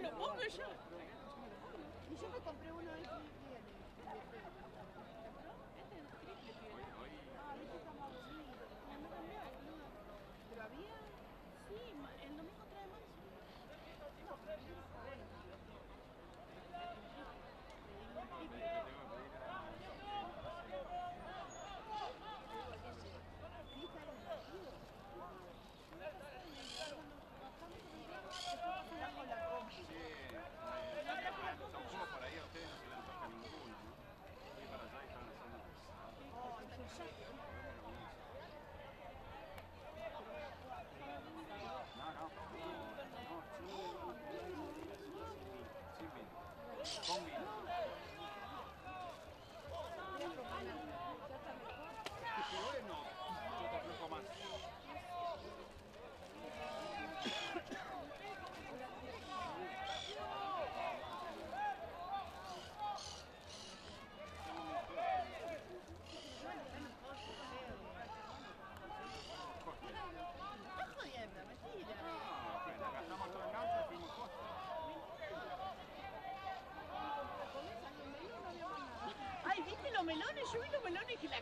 me lo pongo yo. Y yo me compré uno de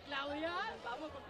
Claudia. Vamos a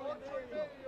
Ocho y medio.